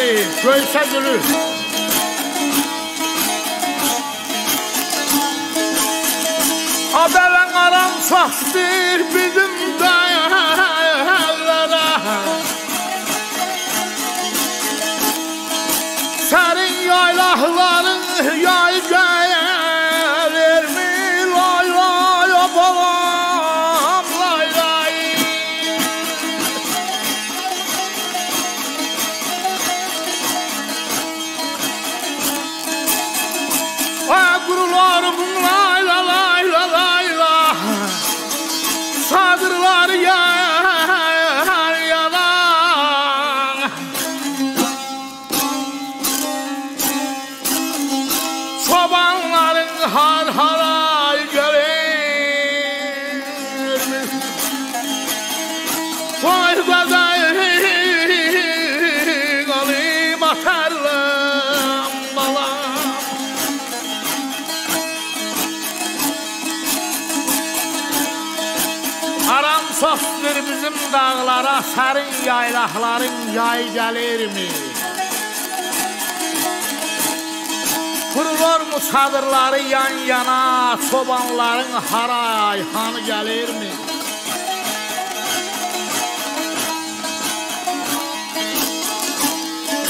Göysə gülür. Adelen aram saçtır bizim dayarlara Sadırlar yar yalan. Çobanların har haray Çoxdur bizim dağlara, sərin yaylaqların yay gəlirmi? Kurulur mu çadırları yan yana, çobanların haray hanı gəlirmi?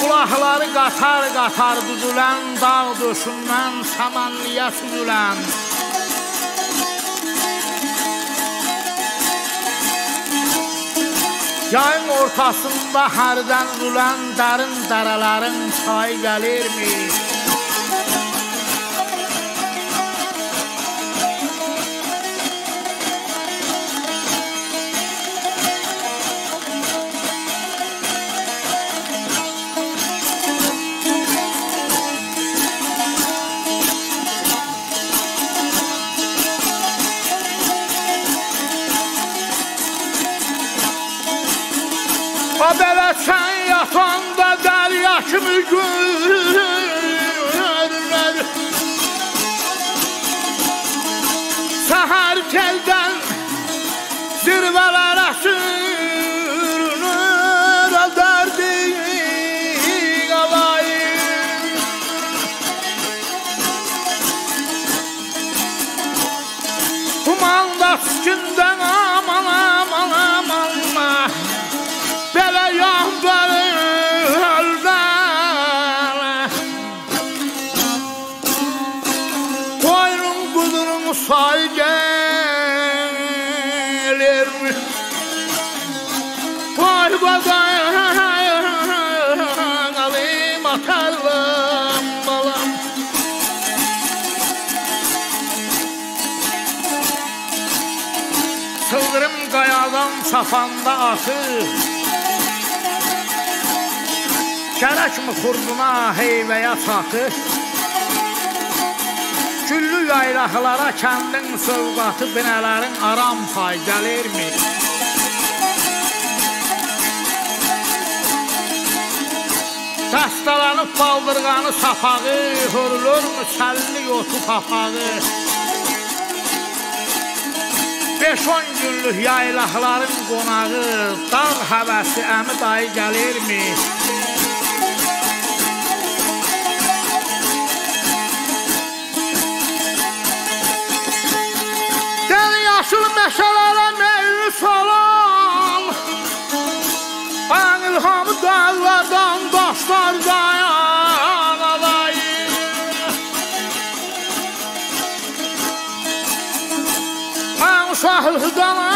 Kulaqları qatar-qatar düzülən dağ döşündən samanlıya süzülən Yayın ortasında hərdən zülən dərin dərələrin çayı gəlirmi? O belə sən yatanda dərya kimi görünər Səhər teldən zirvələrə sürünür O dərdin alayım. Kumanda üstündən Qoy qadayım alayım atarlım balam Sıldırım qayadan çapanda atır Gərək mi xurduna, heyvəyə çatır Güllü yaylaqlara kəndin sövqatı binələrin aram pay gəlirmi? Dəstələnib baldırğanı sapağı, hörülür müsəlli yotu papağı Beş-on günlük yaylaqların qonağı, dağ həvəsi əmi dayı gəlirmi? Dəli yaşıl məşələrə meyli salan Ən ilhamı dağlardan daşlar dayan alayım. Ən şahlıdan